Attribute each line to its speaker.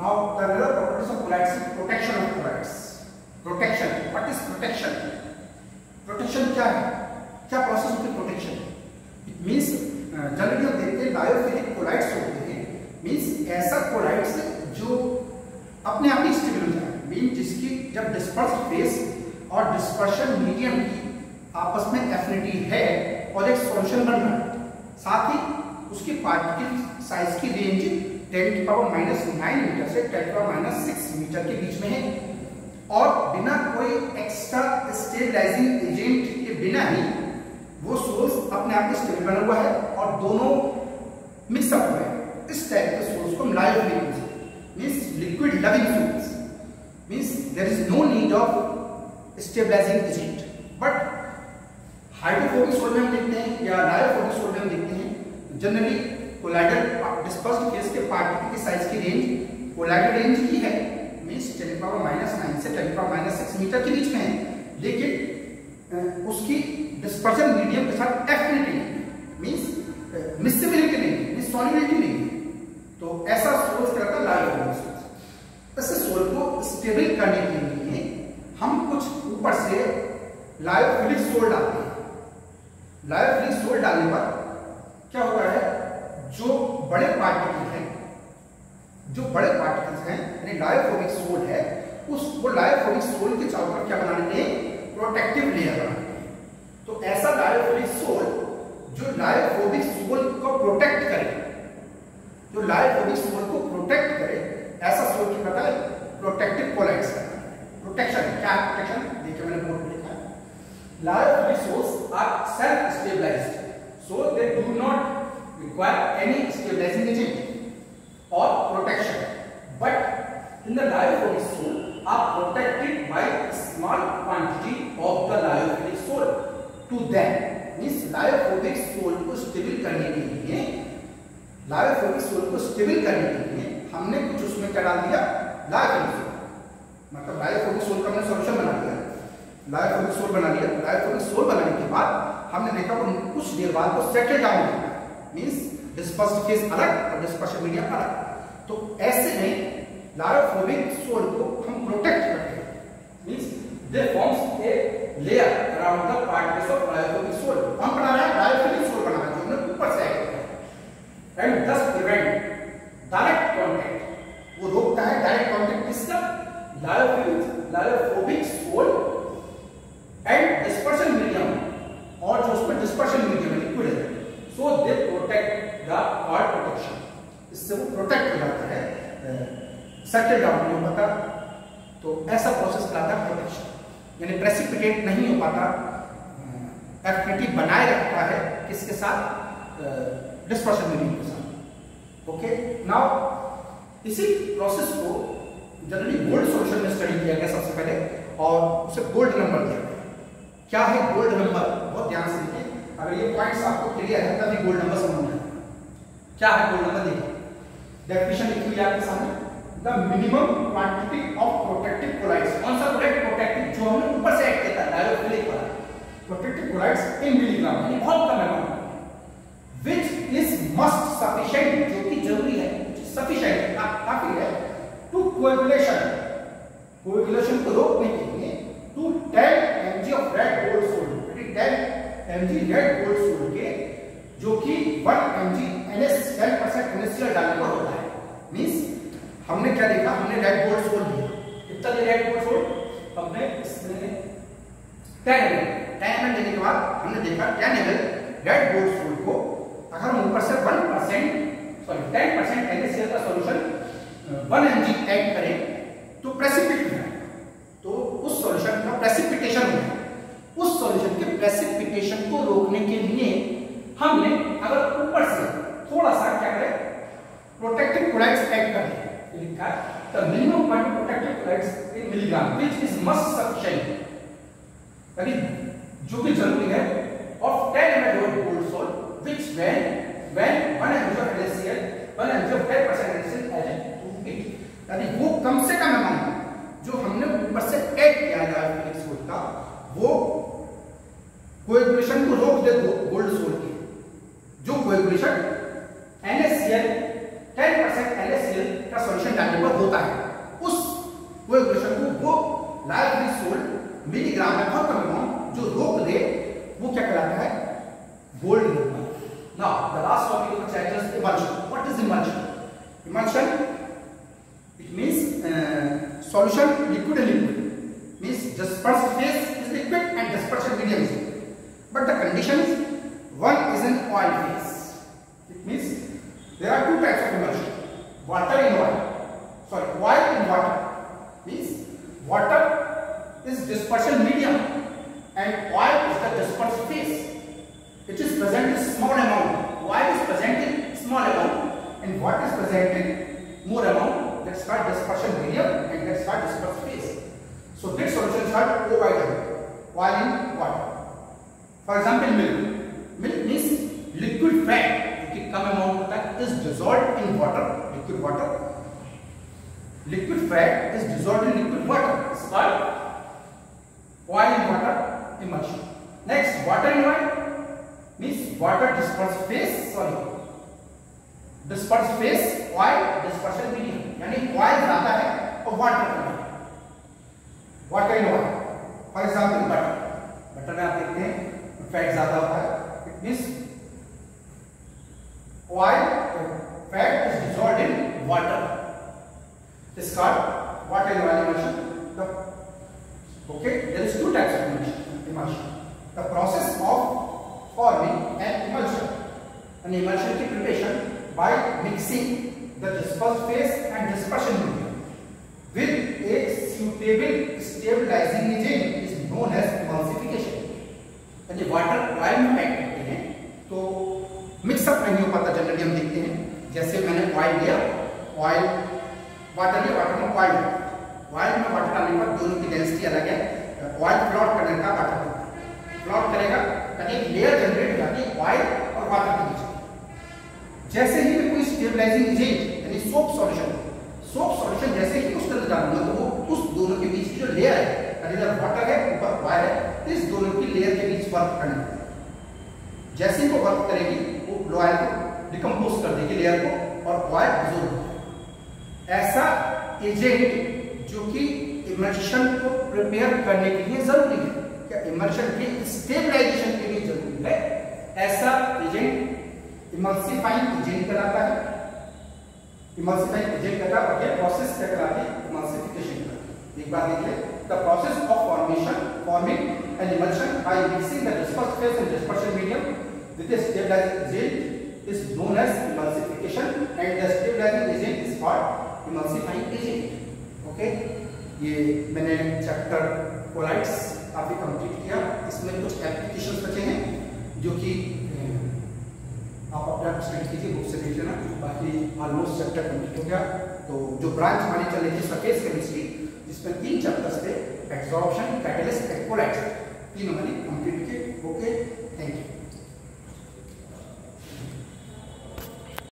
Speaker 1: now, the another properties of colloids is protection of colloids protection. What is protection? Protection क्या है? क्या process होती है protection it means generally हम देखते हैं बायोफिलिक कोलाइड्स होते हैं मींस ऐसा कोलाइड्स जो अपने आप ही स्टेबल हो जाए। मीन जिसकी जब डिस्पर्स फेस और डिस्पर्शन मीडियम की आपस में एफिनिटी है और एक सॉल्यूशन बन रहा है। साथ ही उसकी पार्टिकल साइज़ की रेंज टेन की पावर माइनस नाइन मीटर से टेन की पावर माइनस सिक्स मीटर के बीच में है। और बिना कोई एक्स्ट्रा स्टेबलाइजिंग एजेंट के बिना ही वो सोर्स अपने आप में स्टेबल बना हुआ है और दोनों मिक्सअप हुए इस टाइप के सोर्स को lyophilic means liquid loving sols means there is no need of stabilizing agent but hydrophobic sol में हम देखते हैं या लायोफोबिक सोल में हम देखते हैं। जनरली कोलाइडल डिस्पर्स्ड फेस के पार्टिकल की साइज़ की रेंज कोलाइडल रेंज की है means ten power minus nine से ten power minus six metre के बीच में है। लेकिन उसकी डिस्पर्शन मीडियम के साथ एफिनिटी मींस मिसिबिलिटी नहीं मींस सॉलिबिलिटी नहीं तो ऐसा सोर्स क्या है लायोफोबिक सोर्स ऐसे सोल को स्टेबल करने के लिए हम कुछ ऊपर से लायोफिलिक सोल डालते हैं। लायोफिलिक सोल डालने पर क्या होता है? जो बड़े पार्टिकल हैं, जो बड़े पार्टिकल्स हैं, यानी लायोफोबिक सोल है, उस, वो लायोफोबिक सोल के चारों तरफ़ क्या बना लेते हैं प्रोटेक्टिव लेयर बना तो ऐसा लायोफोबिक सोल जो लायोफोबिक सोल को प्रोटेक्ट करे, जो लायोफोबिक सोल को प्रोटेक्ट करे, ऐसा सोल की पता है प्रोटेक्टिव कोलाइड्स का प्रोटेक्शन क्या है प्रोटेक्शन देखिए मैंने बोर्ड में लिखा है। Lyophobic sols are self stabilized so they do not require any stabilizing agent or protection. But in the lyophilic soul are protected by small quantity of the lyophilic soul. To them, means lyophobic soul को stable करने के लिए lyophobic sol को stable करने के लिए हमने कुछ उसमें क्या डाल दिया लायोफोबिक सोल मतलब लायोफोबिक सोल का हमने सॉल्यूशन बना दिया लायोफोबिक सोल बना लिया लायोफोबिक सोल बनाने के बाद हमने देखा कुछ देर बाद वो सेटल डाउन हो गया डिस्पर्स फेस अलग और डिस्पर्स मीडिया अलग। तो ऐसे में लायोफोबिक सोल को हम प्रोटेक्ट करते हैं। Means they forms a layer around the particles of lyophobic sol हम बना रहे हैं लायोफोबिक सोल बना रहे हैं जो हमने ऊपर से ऐड किया एंड दस प्रिवेंट डायरेक्ट कांटेक्ट वो रोकता है डायरेक्ट कांटेक्ट किसका lyophilic lyophobic sol and dispersion medium और जो उसमें डिस्पर्शन मीडियम लिक्विड है so they protect the part protection इससे वो प्रोटेक्ट हो जाता है सेटल डाउन नहीं होता तो ऐसा प्रोसेस कहलाता है प्रोटेक्शन यानी प्रेसिपिटेट नहीं हो पाता एफिनिटी बनाए रखता है किसके साथ? डिस्पर्शन मीडियम के साथ। ओके नाउ इसी प्रोसेस को जनरली गोल्ड सॉल्यूशन में स्टडी किया गया सबसे पहले और उसे गोल्ड नंबर दिया गया। क्या है गोल्ड नंबर बहुत ध्यान से देखिए। अगर ये पॉइंट्स आपको क्लियर है, तभी गोल्ड नंबर समझ में क्या है गोल्ड नंबर देखिए। डेफिनेशन लिखी हुई आपके सामने। The minimum quantity of protective colloids कौन सा प्रोटेक्ट प्रोटेक्टिव जो हमने ऊपर से ऐड किया था लायोफिलिक वाला। प्रोटेक्टिव कोलाइड्स इन मिलीग्राम यानी बहुत कम amount which is must sufficient जो कि ज़रूरी है सफिशिएंट काफ़ी है। टू कोएगुलेशन कोएगुलेशन को रोकने के लिए to 10 mg of red gold salt 10 mg red gold salt के, जो कि 1 mg NS 10% NaCl डालने पर होता है। मींस हमने क्या देखा? हमने रेड गोल्ड सोल्ट लिया कितना लिया रेड गोल्ड सोल्ट हमने इसमें 10 ml 10 ml लेने के बाद हमने देखा 10 ml रेड गोल्ड सोल्ट को अगर हम ऊपर से 1% सॉरी 10% NaCl का सॉल्यूशन 1 mg ऐड करें तो प्रेसिपिट हो तो उस सॉल्यूशन का प्रेसिपिटेशन हो जाएगा। उस सॉल्यूशन के प्रेसिपिटेशन को रोकने के लिए हमने अगर ऊपर से थोड़ा सा क्या करें? प्रोटेक्टिव दिया लिखा है minimum quantity protective flux in milligram which is must sufficient यानी जो भी ज़रूरी है of 10 ML gold salt which when when when ML LCL when ML जाने पर होता है। उस क्वेश्चन को वो लाइफ सोल्ड मिलीग्राम में भर कर जो रोक दे, वो क्या कहलाता है? गोल्ड रोक now the last topic of chapter is emulsion what is emulsion emulsion it means solution liquid and liquid means just first phase is liquid and dispersion medium but the conditions is dispersion medium and oil is the dispersed phase. It is present in small amount. Oil is present in small amount and what is present in more amount that's called dispersion medium and that's called dispersed phase. Next, water in means water dispersed phase. Sorry, disperse phase oil dispersion medium यानी oil ज़्यादा है और water कम है। Water in for example butter butter में आप देखते हैं फैट ज़्यादा होता है। It means oil fat is dissolved in water is called water in oil emulsion okay there is two types of emulsion emulsion the process of forming an emulsion an emulsion की preparation by mixing the dispersed phase and dispersion medium with a suitable stabilizing agent is known as emulsification. यानी water oil में pack करते हैं तो mix up नहीं हो पाता generally हम देखते हैं। जैसे मैंने ऑयल लिया ऑयल वाटर लिया वाटर में ऑयल ऑयल में वाटर डालने पर दोनों की डेंसिटी अलग है। ऑयल फ्लॉट करने का वाटर फ्लॉट करेगा यानी एक लेयर जनरेट हो जाती है ऑयल और वाटर के बीच जैसे ही मैं कोई स्टेबलाइजिंग एजेंट यानी सोप सॉल्यूशन सोप सॉल्यूशन जैसे ही उसके अंदर डालूँगा तो वो उस दोनों के बीच की जो लेयर है इधर वाटर है ऊपर वायर है इस दोनों की लेयर के बीच वर्क करने लगेगा जैसे ही वो वर्क करेगी, वो लॉयर को डिकम्पोज कर देगी लेयर को और वायर डिजोल्व ऐसा एजेंट जो कि इमर्शन को प्रिपेयर करने के लिए ज़रूरी है, क्या इमर्शन के स्टेबलाइजेशन के लिए ज़रूरी है? ऐसा एजेंट इमल्सिफाइंग एजेंट कहलाता है। इमल्सिफाइंग एजेंट कहता है और ये प्रोसेस क्या कहलाती है। इमल्सिफिकेशन एक बार देखिए। The process of formation forming an emulsion by mixing the dispersed phase and dispersion medium with a stabilizing agent is known as emulsification and the stabilizing agent is called emulsifying agent. Okay? ये मैंने chapter कोलाइट्स काफ़ी complete किया। इसमें कुछ applications बचे हैं जो कि आप अपना स्टडी कीजिए बुक से देख लेना। बाकी ऑलमोस्ट चैप्टर कंप्लीट हो गया। तो जो ब्रांच हमारी चल रही थी सरफेस केमिस्ट्री जिसमें तीन चैप्टर्स थे एक्सॉर्प्शन कैटलिस्ट एक्ट तीनों मैंने कंप्लीट किए ओके थैंक यू